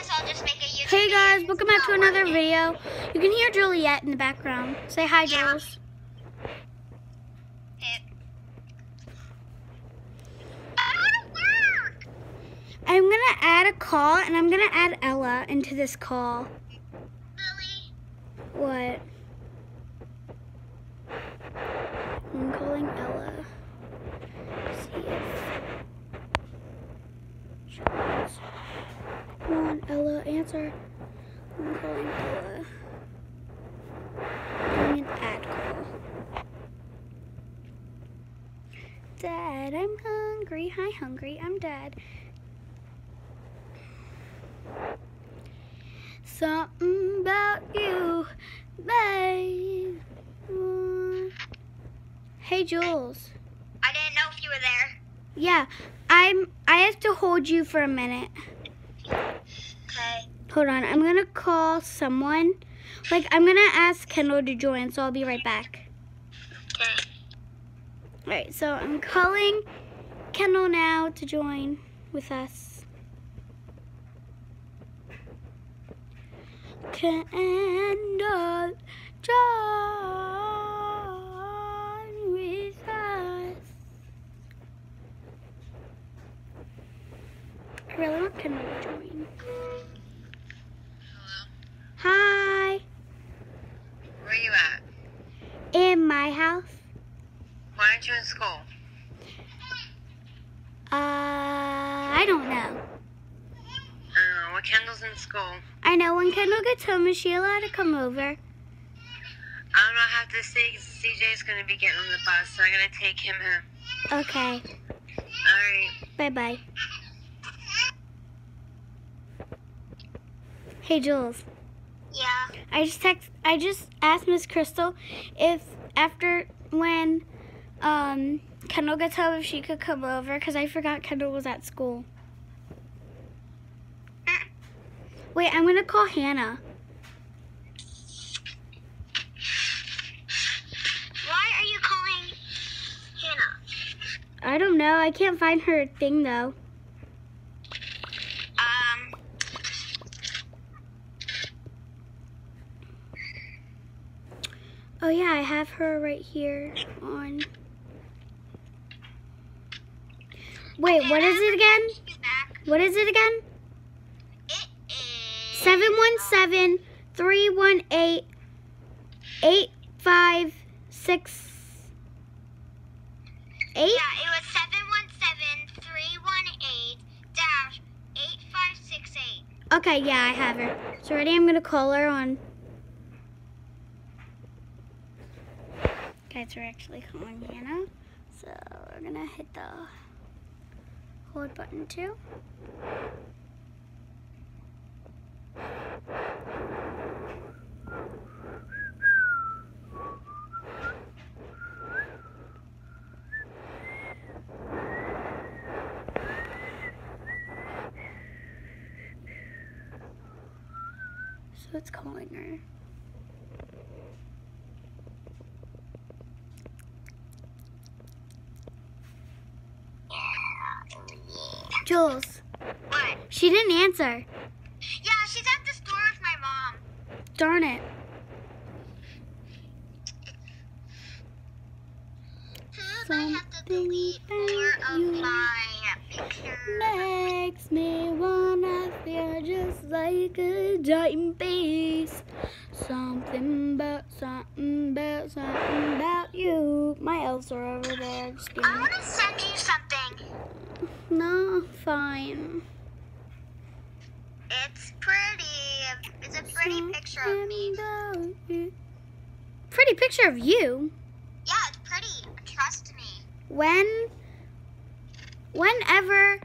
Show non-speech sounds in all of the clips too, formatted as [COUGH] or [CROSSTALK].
Hey guys, welcome back to another working. video. You can hear Juliet in the background. Say hi, Yeah. Jules. It- I'm gonna add a call, and I'm gonna add Ella into this call. Lily, What? I'm calling Ella. See if. Jules. Come on, Ella, answer. I'm calling Ella. Doing an ad call. Dad, I'm hungry. Hi, hungry. I'm dead. Something about you, babe. Hey, Jules. I didn't know if you were there. Yeah, I'm. I have to hold you for a minute. Hold on. I'm gonna call someone. Like, I'm gonna ask Kendall to join, so I'll be right back. Okay. Alright, so I'm calling Kendall now to join with us. Kendall, join with us. I really want Kendall to join. Hello. Hi, Where you at? in my house. Why aren't you in school? Uh, I don't know. Oh, well, Kendall's in school. I know when Kendall gets home, is she allowed to come over? I don't know. I have to see. CJ's gonna be getting on the bus, so I'm gonna take him home. Okay. All right. Bye bye. Hey Jules, Yeah. I just text. I just asked Miss Crystal if after when um Kendall gets home if she could come over because I forgot Kendall was at school. Wait, I'm gonna call Hannah. Why are you calling Hannah? I don't know. I can't find her thing though. Um. Oh yeah, I have her right here on. Wait, what is it again? What is it again? It is. 717 318 8568. Yeah, it was 717 318 dash 8568. Okay, yeah, I have her. So ready? I'm gonna call her on. Guys, we're actually calling Hannah. So we're gonna hit the hold button too. So it's calling her. Jules, What? she didn't answer. Yeah, she's at the store with my mom. Darn it. I have to delete more of you my pictures. Makes me wanna feel just like a giant beast. Something about, something about, something about you. My elves are over there just. I want to send you something. [LAUGHS] No, fine. It's pretty. It's a pretty picture of me. Pretty picture of you. Yeah, it's pretty. Trust me. When, whenever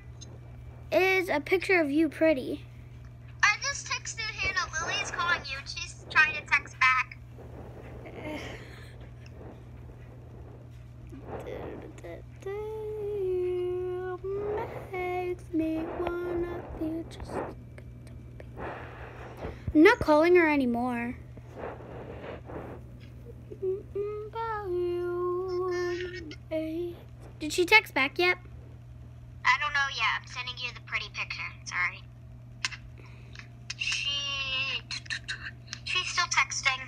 is a picture of you pretty? I just texted Hannah. Lily's calling you. and She's trying to text back. [SIGHS] I'm not calling her anymore. Did she text back yet? I don't know yet. I'm sending you the pretty picture. Sorry. She she's still texting.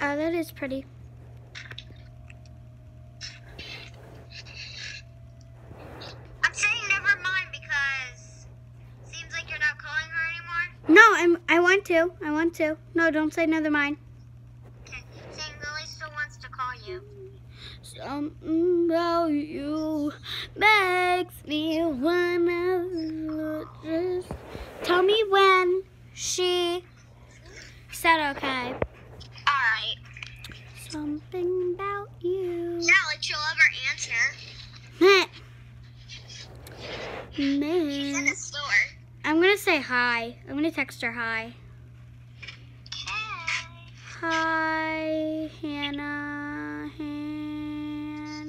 Oh, that is pretty. Want to. I want to. No, don't say never mind. Okay. Saying Lily still wants to call you. Something about you makes me wanna just tell me when she said okay. Alright. Something about you. Not like she'll ever answer. Meh. [LAUGHS] She's in the store. I'm gonna say hi. I'm gonna text her hi. Hi, Hannah. Hannah.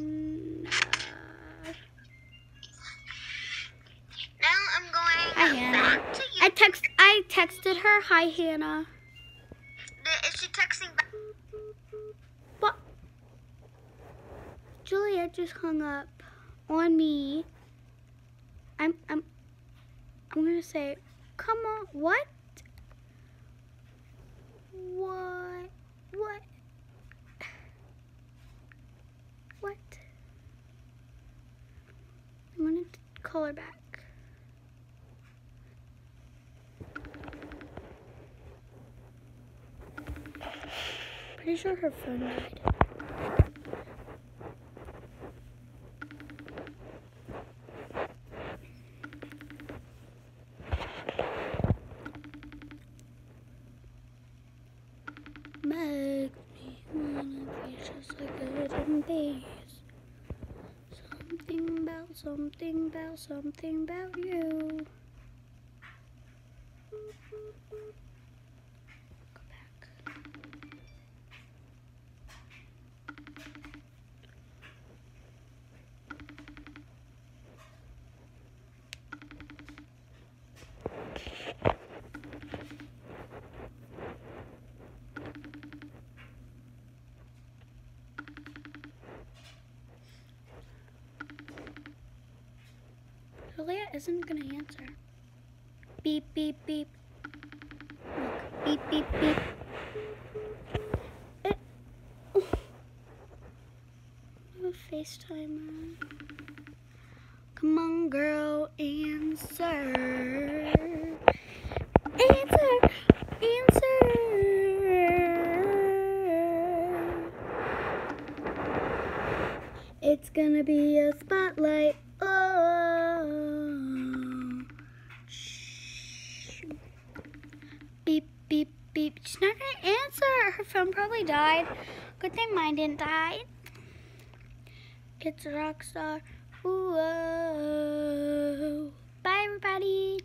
Now I'm going Hi, Hannah. back to you. I text. I texted her. Hi, Hannah. Is she texting back? What? Juliet just hung up on me. I'm. I'm. I'm gonna say, come on. What? What? What? I'm her back. Pretty sure her phone died. Make me wanna be just like a little bees. Something about, something about, you. Isn't gonna answer. Beep, beep, beep. Look, beep, beep, beep. Eh. Oh, FaceTime. Come on, girl, answer. Answer, answer. It's gonna be a Beep, beep, beep. She's not gonna answer. Her phone probably died. Good thing mine didn't die. It's a rock star. Whoa. Bye, everybody.